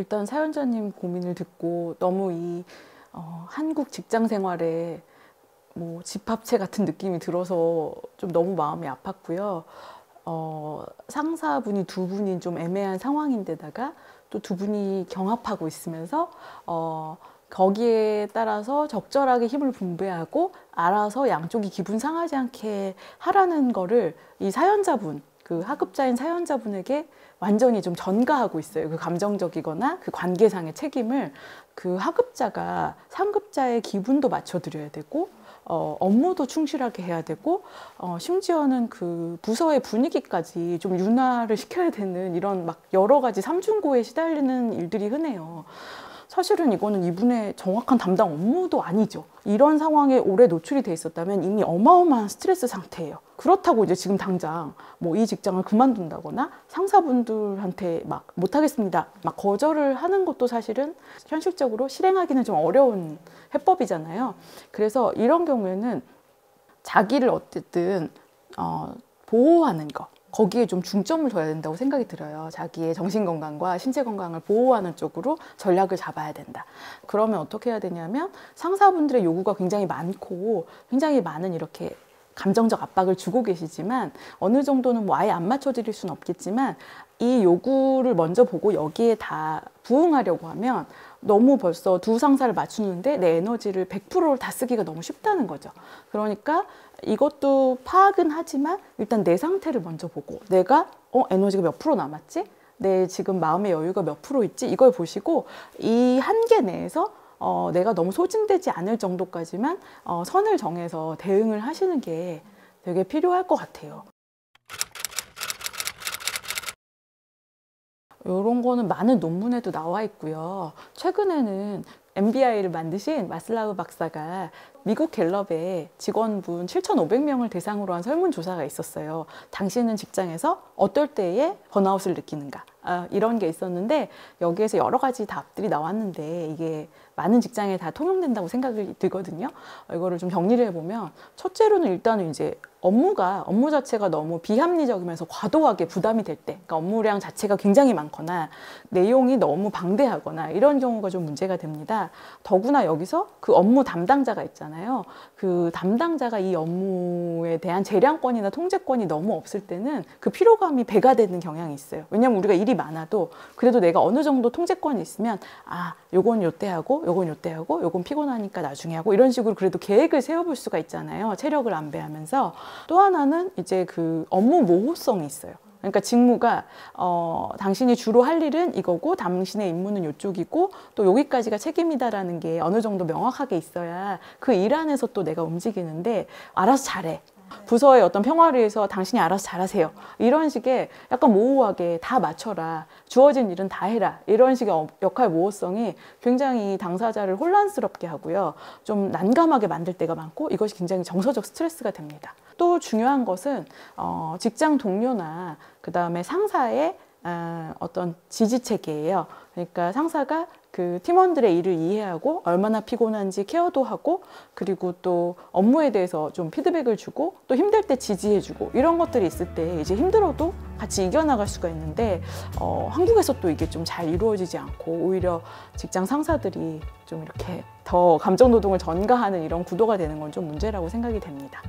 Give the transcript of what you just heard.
일단 사연자님 고민을 듣고 너무 이 어, 한국 직장 생활에 뭐 집합체 같은 느낌이 들어서 좀 너무 마음이 아팠고요. 어, 상사분이 두 분이 좀 애매한 상황인데다가 또 두 분이 경합하고 있으면서 어, 거기에 따라서 적절하게 힘을 분배하고 알아서 양쪽이 기분 상하지 않게 하라는 거를 이 사연자분 그 하급자인 사연자분에게 완전히 좀 전가하고 있어요. 그 감정적이거나 그 관계상의 책임을 그 하급자가 상급자의 기분도 맞춰드려야 되고 어, 업무도 충실하게 해야 되고 어, 심지어는 그 부서의 분위기까지 좀 윤화를 시켜야 되는 이런 막 여러 가지 삼중고에 시달리는 일들이 흔해요. 사실은 이거는 이분의 정확한 담당 업무도 아니죠. 이런 상황에 오래 노출이 돼 있었다면 이미 어마어마한 스트레스 상태예요. 그렇다고 이제 지금 당장 뭐 이 직장을 그만둔다거나 상사분들한테 막 못하겠습니다. 막 거절을 하는 것도 사실은 현실적으로 실행하기는 좀 어려운 해법이잖아요. 그래서 이런 경우에는 자기를 어쨌든 어, 보호하는 거. 거기에 좀 중점을 둬야 된다고 생각이 들어요. 자기의 정신 건강과 신체 건강을 보호하는 쪽으로 전략을 잡아야 된다. 그러면 어떻게 해야 되냐면 상사분들의 요구가 굉장히 많고 굉장히 많은 이렇게 감정적 압박을 주고 계시지만 어느 정도는 뭐 아예 안 맞춰드릴 수는 없겠지만 이 요구를 먼저 보고 여기에 다 부응하려고 하면 너무 벌써 두 상사를 맞추는데 내 에너지를 100%를 다 쓰기가 너무 쉽다는 거죠. 그러니까 이것도 파악은 하지만 일단 내 상태를 먼저 보고 내가 어 에너지가 몇 프로 남았지? 내 지금 마음의 여유가 몇 프로 있지? 이걸 보시고 이 한계 내에서 어, 내가 너무 소진되지 않을 정도까지만 어, 선을 정해서 대응을 하시는 게 되게 필요할 것 같아요. 이런 거는 많은 논문에도 나와 있고요. 최근에는 MBI를 만드신 마슬라우 박사가 미국 갤럽에 직원분 7,500명을 대상으로 한 설문조사가 있었어요. 당신은 직장에서 어떨 때에 번아웃을 느끼는가? 아, 이런 게 있었는데 여기에서 여러 가지 답들이 나왔는데 이게 많은 직장에 다 통용된다고 생각이 들거든요. 이거를 좀 정리를 해보면 첫째로는 일단은 이제 업무가 업무 자체가 너무 비합리적이면서 과도하게 부담이 될 때, 그러니까 업무량 자체가 굉장히 많거나 내용이 너무 방대하거나 이런 경우가 좀 문제가 됩니다. 더구나 여기서 그 업무 담당자가 있잖아요. 그 담당자가 이 업무에 대한 재량권이나 통제권이 너무 없을 때는 그 피로감이 배가 되는 경향이 있어요. 왜냐하면 우리가 일이 많아도 그래도 내가 어느 정도 통제권이 있으면 아, 요건 요때 하고 요건 요때 하고 요건 피곤하니까 나중에 하고 이런 식으로 그래도 계획을 세워볼 수가 있잖아요. 체력을 안배하면서 또 하나는 이제 그 업무 모호성이 있어요. 그러니까 직무가 어, 당신이 주로 할 일은 이거고 당신의 임무는 이쪽이고 또 여기까지가 책임이다라는 게 어느 정도 명확하게 있어야 그 일 안에서 또 내가 움직이는데 알아서 잘해. 부서의 어떤 평화를 위해서 당신이 알아서 잘하세요. 이런 식의 약간 모호하게 다 맞춰라. 주어진 일은 다 해라. 이런 식의 어, 역할 모호성이 굉장히 당사자를 혼란스럽게 하고요. 좀 난감하게 만들 때가 많고 이것이 굉장히 정서적 스트레스가 됩니다. 또 중요한 것은 어, 직장 동료나 그 다음에 상사의 어, 어떤 지지 체계예요. 그러니까 상사가 그 팀원들의 일을 이해하고 얼마나 피곤한지 케어도 하고 그리고 또 업무에 대해서 좀 피드백을 주고 또 힘들 때 지지해주고 이런 것들이 있을 때 이제 힘들어도 같이 이겨나갈 수가 있는데 어, 한국에서 또 이게 좀 잘 이루어지지 않고 오히려 직장 상사들이 좀 이렇게 더 감정 노동을 전가하는 이런 구도가 되는 건 좀 문제라고 생각이 됩니다.